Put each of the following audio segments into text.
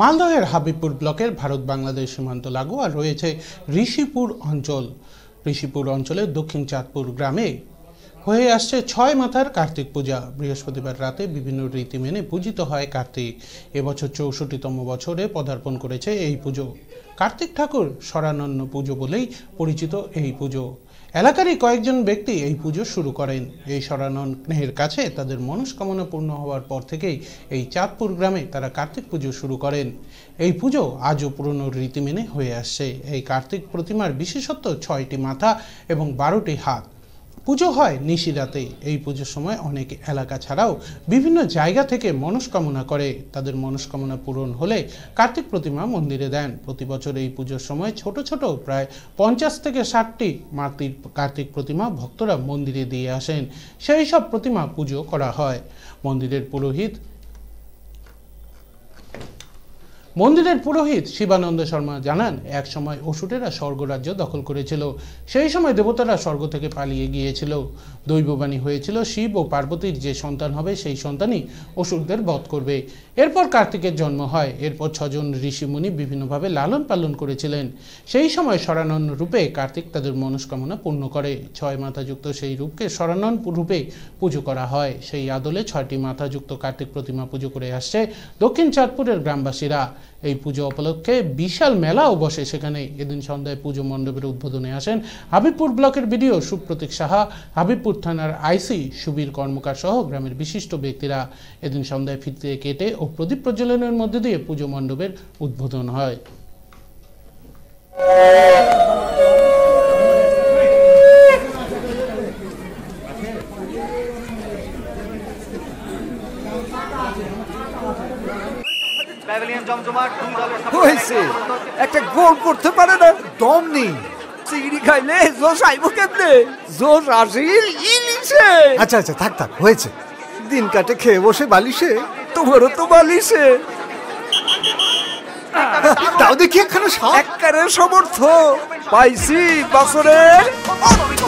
মালদহের হাবিবপুর ব্লকের ভারত বাংলাদেশ সীমান্ত লাগোয়া রয়েছে ঋষিপুর অঞ্চল। ঋষিপুর অঞ্চলের দক্ষিণ চাঁদপুর গ্রামে হয়ে আসছে ছয় মাথার কার্তিক পূজা। বৃহস্পতিবার রাতে বিভিন্ন রীতি মেনে পূজিত হয় কার্তিক। এবছর চৌষট্টিতম বছরে পদার্পণ করেছে এই পুজো। কার্তিক ঠাকুর স্মরণান্য পুজো বলেই পরিচিত এই পুজো। এলাকারই কয়েকজন ব্যক্তি এই পুজো শুরু করেন। এই স্মরণের কাছে তাদের মনস্কামনা পূর্ণ হওয়ার পর থেকেই এই চাঁদপুর গ্রামে তারা কার্তিক পুজো শুরু করেন। এই পুজো আজও পুরনো রীতি মেনে হয়ে আসছে। এই কার্তিক প্রতিমার বিশেষত্ব ছয়টি মাথা এবং বারোটি হাত। পুজো হয় নিশিরাতে। এই পুজোর সময় অনেক এলাকা ছাড়াও বিভিন্ন জায়গা থেকে মনস্কামনা করে। তাদের মনস্কামনা পূরণ হলে কার্তিক প্রতিমা মন্দিরে দেন। প্রতি বছর এই পুজোর সময় ছোট ছোট প্রায় পঞ্চাশ থেকে ষাটটি মাতির কার্তিক প্রতিমা ভক্তরা মন্দিরে দিয়ে আসেন। সেই সব প্রতিমা পুজো করা হয়। মন্দিরের পুরোহিত মন্দিরের পুরোহিত শিবানন্দ শর্মা জানান, এক সময় অসুরেরা স্বর্গরাজ্য দখল করেছিল। সেই সময় দেবতারা স্বর্গ থেকে পালিয়ে গিয়েছিল। দৈববাণী হয়েছিল, শিব ও পার্বতীর যে সন্তান হবে, সেই সন্তানই অসুরদের বধ করবে। এরপর কার্তিকের জন্ম হয়। এরপর ছজন ঋষিমুনি বিভিন্নভাবে লালন পালন করেছিলেন। সেই সময় স্মরানন রূপে কার্তিক তাদের মনস্কামনা পূর্ণ করে। ছয় মাথাযুক্ত সেই রূপকে স্মরানন রূপে পুজো করা হয়। সেই আদলে ছয়টি মাথাযুক্ত কার্তিক প্রতিমা পুজো করে আসছে দক্ষিণ চাঁদপুরের গ্রামবাসীরা। এই পুজো উপলক্ষে বিশাল মেলাও বসে। সেখানে এদিন সন্ধ্যায় পুজো মণ্ডপের উদ্বোধনে আসেন হাবিবপুর ব্লকের বিডিও সুপ্রতীক সাহা, হাবিবপুর থানার আইসি সুবীর কর্মকার সহ গ্রামের বিশিষ্ট ব্যক্তিরা। এদিন সন্ধ্যায় ফিরতে কেটে ও প্রদীপ প্রজ্বলনের মধ্যে দিয়ে পুজো মণ্ডপের উদ্বোধন হয়। হয়েছে। একটা গোল করতে পারে না দম নেই। চিংড়ি খাইলে জোশ আইব কেমনে? জোশ আসিল ইলিশে আচ্ছা আচ্ছা থাক থাক হয়েছে। দিন কাটে খেয়ে বসে বালিশে। তোমারও তো বালিশে। তাও দেখি একখানা সাপ এককারের সমর্থ। পাইছি বছরের অর্থ।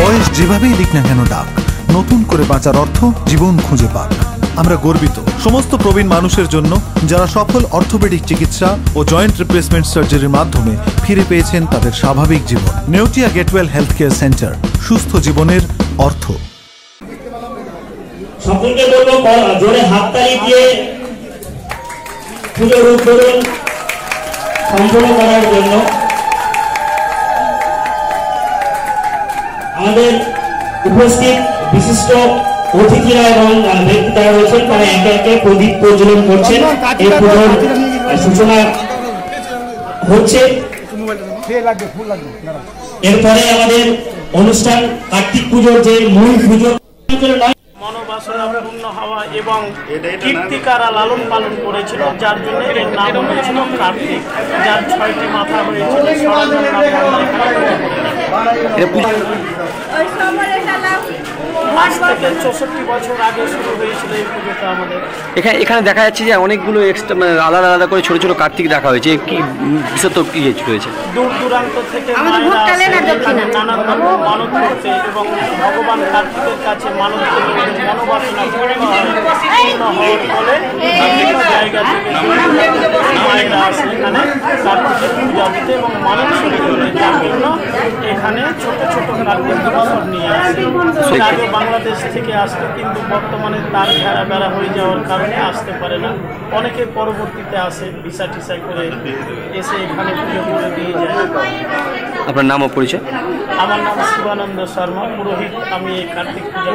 বয়স যেভাবেই দিক না কেন ডাক। নতুন করে বাঁচার অর্থ জীবন খুঁজে পাক। আমরা গর্বিত। সমস্ত প্রবীণ মানুষের জন্য যারা সফল অর্থোপেডিক চিকিৎসা ও জয়েন্ট রিপ্লেসমেন্ট সার্জারির মাধ্যমে ফিরে পেয়েছেন তাদের স্বাভাবিক জীবন। Neotia Getwell health care centre সুস্থ জীবনের অর্থ। সকলকে বলব জোরে দিয়ে উদ্বোধন সম্পূর্ণ করার জন্য। আমাদের উপস্থিত বিশিষ্ট অতিথিরা এবং আহ, ব্যক্তি যারা রয়েছেন। তারা একে একে প্রদীপ প্রজ্বলন করছেন। এই পুজোর সূচনা হচ্ছে। এরপরে আমাদের অনুষ্ঠান কার্তিক পুজোর যে মূল পুজো নয় মনোবাসনা পূর্ণ হওয়া এবং কীর্তিকারা লালন পালন করেছিল যার জন্য এর নাম হয়েছিল কার্তিক যার ছয়টি মাথা হয়েছিল সরঞ্জাম নাম আমরা এখানে পুজো করি। আজ থেকে চৌষট্টি বছর আগে শুরু হয়েছিল এই পুজোটা আমাদের। এখানে এখানে দেখা যাচ্ছে যে অনেকগুলো এক্সট্রা মানে আলাদা আলাদা করে ছোট ছোট কার্তিক দেখা হয়েছে। কি বিশেষত কি রয়েছে দূর দূরান্ত থেকে মায়েরা আসে এখানে নানান রকম মানত করতে এবং ভগবান কার্তিকের কাছে মানত মনোবাসনা পূর্ণ হওয়ার ফলে বিভিন্ন জায়গা থেকে মায়েরা আসে এখানে কার্তিকের পূজা দিতে এবং মানত শুরু করে যার জন্য এখানে ছোট ছোট উৎসব নিয়ে আসে। আগে বাংলাদেশ থেকে আসতো কিন্তু বর্তমানে তার ঘেরা বেড়া হয়ে যাওয়ার কারণে আসতে পারে না। অনেকে পরবর্তীতে আসে ভিসা টিসা করে এসে এখানে পুজো করে দিয়ে যায়। আপনার নাম ও পরিচয়? আমার নাম শিবানন্দ শর্মা পুরোহিত আমি এই কার্তিক পূজা